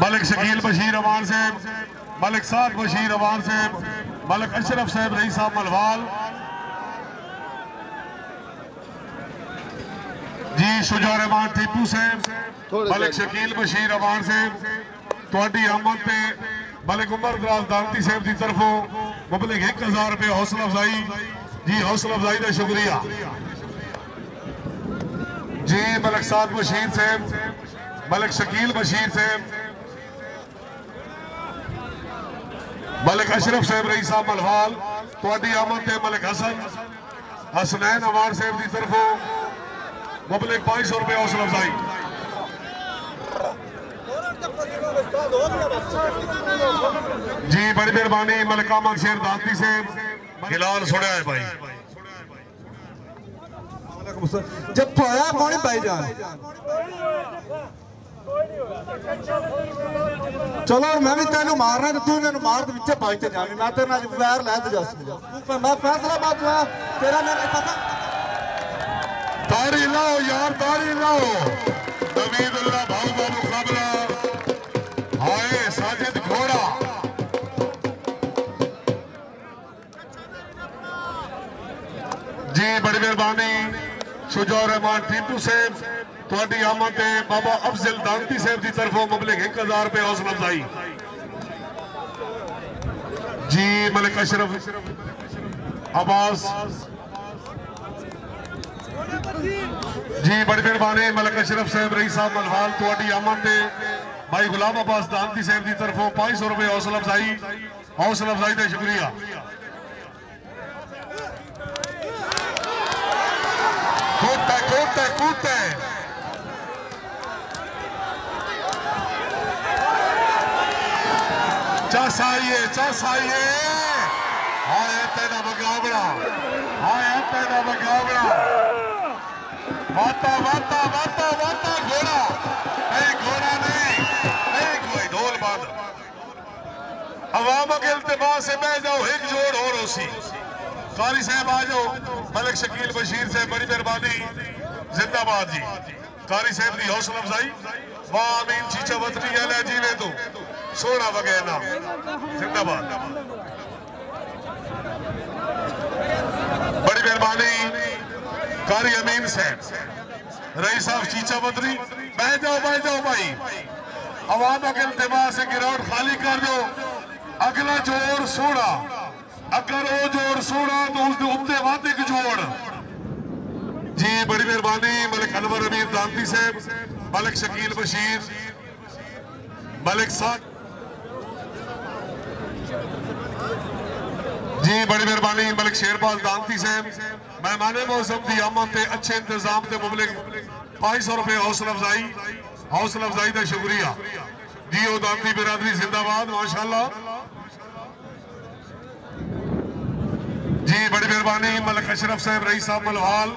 ملک شکیل بشیر امان صاحب ملک سعد بشیر امان صاحب ملک اشرف صاحب رئی صاحب ملوال۔ جی شجار امان ٹیپو صاحب ملک شکیل بشیر امان صاحب توڑی آمد پہ ملک عمر دراز دانتی صاحب دی طرفوں ایک ہزار پہ حوصلہ افزائی۔ جی حوصلہ افزائی دا شکریہ۔ جی ملک سعد بشیر صاحب ملک شکیل بشیر صاحب ملک اشرف صاحب رئی صاحب ملوال توڑی آمد پہ ملک حسن، حسنین عمار صاحب دی طرفوں مبلک پانچ سو روپے حوصلہ افزائی۔ جی بڑی مہربانی، ملک آمد شیر دانتی سے گلال سڑیا ہے بھائی۔ جب تو آیا کونی بھائی جان؟ ਚਲੋ, ਮੈਂ ਵੀ ਤੈਨੂੰ ਮਾਰਨਾ, ਤੇ ਤੂੰ ਮੈਨੂੰ ਮਾਰ ਦੇ ਵਿੱਚੇ ਭੱਜ ਤੇ ਜਾਣੀ। ਮੈਂ ਤੇਰੇ ਨਾਲ ਵੈਰ ਲੈ ਤੇ ਜਾਸ ਮੈਂ ਫੈਸਲਾ ਬਾਤ ਹੋਇਆ ਤੇਰਾ ਮੈਂ ਪਤਾ ਤਾਰੀ ਲਾਓ ਯਾਰ ਤਾਰੀ ਲਾਓ। ਦਵੀਦ ਜੀ, ਬੜੀ ਮਿਹਰਬਾਨੀ। ਰਹਿਮਾਨ, ਟੀਪੂ ਸਾਹਿਬ। تواڈی آمد تے بابا افضل دانتی صاحب دی طرفوں مبلغ ایک ہزار روپے حوصلہ افزائی جی ملک اشرف عباس۔ جی بڑی مہربانی۔ ملک اشرف صاحب رئی صاحب ملوال تواڈی آمد تے بھائی غلام عباس دانتی صاحب دی طرفوں پانچ سو روپے حوصلہ افزائی۔ حوصلہ افزائی دے شکریہ۔ کودتا ہے کودتا ہے کودتا ہے۔ چاس آئیے چاس تینا مقابلہ آئے تینا مقابلہ واتا واتا واتا واتا گھوڑا نہیں گھوڑا نہیں نہیں کوئی ڈھول باندھ عوام کے التباع سے بہ جاؤ ایک جوڑ اور اسی قاری صاحب آ جاؤ ملک شکیل بشیر سے بڑی مہربانی زندہ باد جی قاری صاحب دی حوصلہ افزائی واہ امین چیچا وطنی ہے جیوے تو سونا وغیرہ زندہ باد۔ بڑی مہربانی، قاری امین صاحب۔ رئیس صاحب چیچا وطنی بہ جاؤ بہ جاؤ بھائی۔ عوام کے التباع سے گراؤنڈ خالی کر دو۔ اگلا جوڑ سونا۔ اگر وہ جوڑ سونا تو اس نے اتنے وعدے کی جوڑ جی بڑی مہربانی، ملک انور امیر دانتی صاحب، ملک شکیل بشیر، ملک ساک بڑی مہربانی، ملک شیرباز دانتی صاحب مہمان موسم دی آمد تے اچھے انتظام تے مبلک پائی سو روپے حوصل افزائی حوصل افزائی دا شکریہ۔ جیو دانتی برادری، زندہ باد، ماشاءاللہ۔ جی بڑی مہربانی، ملک اشرف صاحب، رئیس صاحب ملوحال